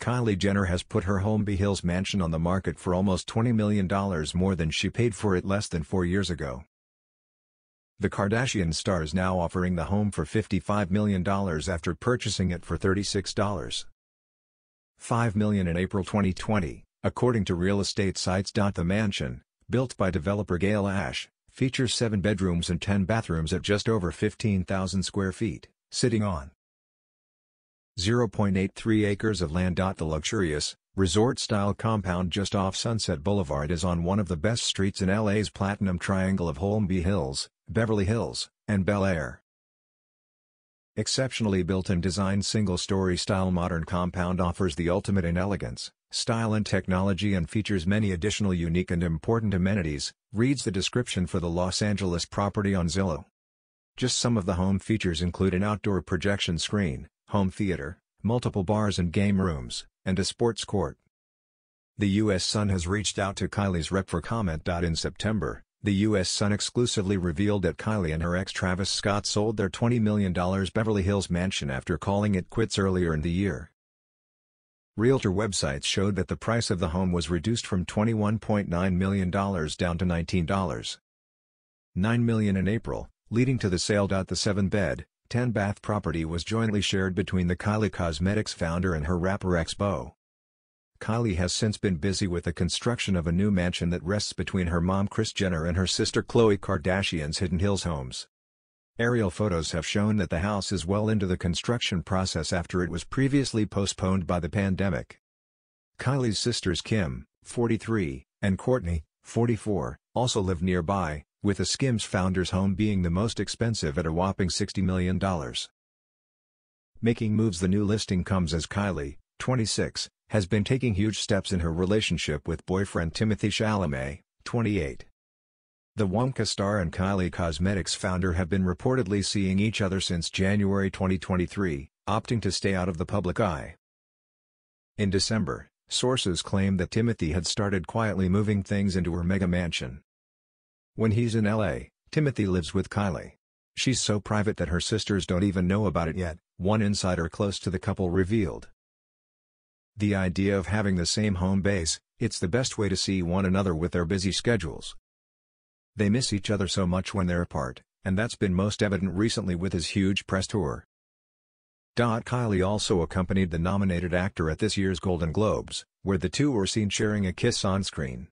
Kylie Jenner has put her Holmby Hills mansion on the market for almost $20 million more than she paid for it less than four years ago. The Kardashian star is now offering the home for $55 million after purchasing it for $36. 5 million in April 2020, according to real estate sites. The mansion, built by developer Gail Ash, features 7 bedrooms and 10 bathrooms at just over 15,000 square feet, sitting on 0.83 acres of land. The luxurious, resort-style compound just off Sunset Boulevard is on one of the best streets in LA's Platinum Triangle of Holmby Hills, Beverly Hills, and Bel Air. Exceptionally built and designed single-story style modern compound offers the ultimate in elegance, style and technology and features many additional unique and important amenities, reads the description for the Los Angeles property on Zillow. Just some of the home features include an outdoor projection screen, home theater, multiple bars and game rooms, and a sports court. The U.S. Sun has reached out to Kylie's rep for comment. In September, the U.S. Sun exclusively revealed that Kylie and her ex Travis Scott sold their $20 million Beverly Hills mansion after calling it quits earlier in the year. Realtor websites showed that the price of the home was reduced from $21.9 million down to $19. 9 million in April, leading to the sale. The 7-bed, 10-bath property was jointly shared between the Kylie Cosmetics founder and her rapper ex-beau. Kylie has since been busy with the construction of a new mansion that rests between her mom Kris Jenner and her sister Khloe Kardashian's Hidden Hills homes. Aerial photos have shown that the house is well into the construction process after it was previously postponed by the pandemic. Kylie's sisters Kim, 43, and Kourtney, 44, also live nearby, with the Skims founder's home being the most expensive at a whopping $60 million. Making moves The new listing comes as Kylie, 26, has been taking huge steps in her relationship with boyfriend Timothée Chalamet, 28. The Wonka star and Kylie Cosmetics founder have been reportedly seeing each other since January 2023, opting to stay out of the public eye. In December, sources claimed that Timothée had started quietly moving things into her mega mansion. When he's in LA, Timothée lives with Kylie. She's so private that her sisters don't even know about it yet, one insider close to the couple revealed. The idea of having the same home base, it's the best way to see one another with their busy schedules. They miss each other so much when they're apart, and that's been most evident recently with his huge press tour. Kylie also accompanied the nominated actor at this year's Golden Globes, where the two were seen sharing a kiss on screen.